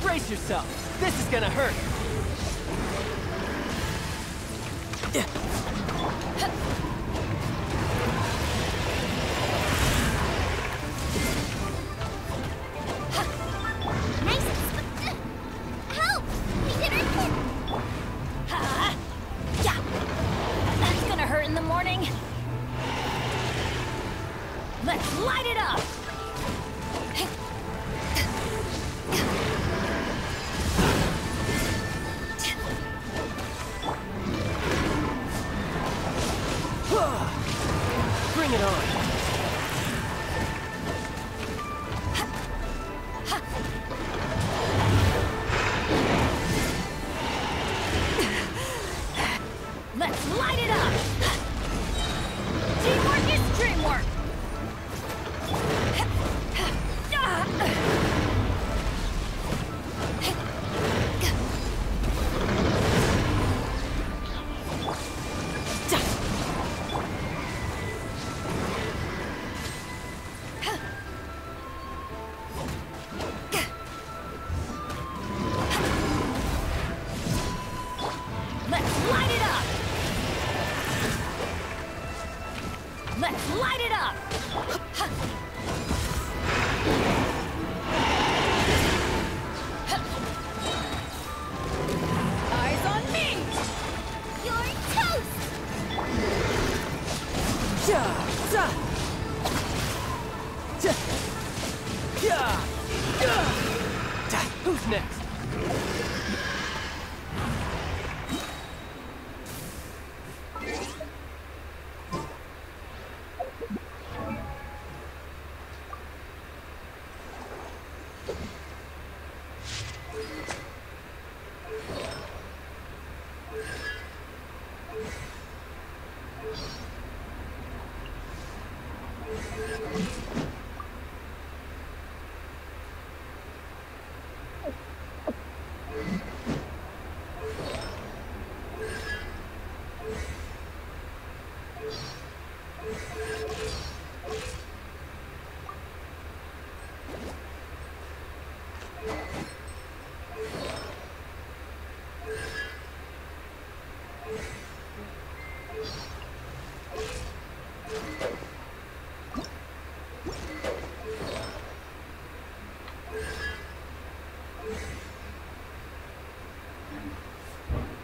Brace yourself. This is gonna hurt. Let's light it up! Bring it on. Let's light it up! Light it up! Let's light it up! Eyes on me! You're toast! Who's next?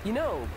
You know,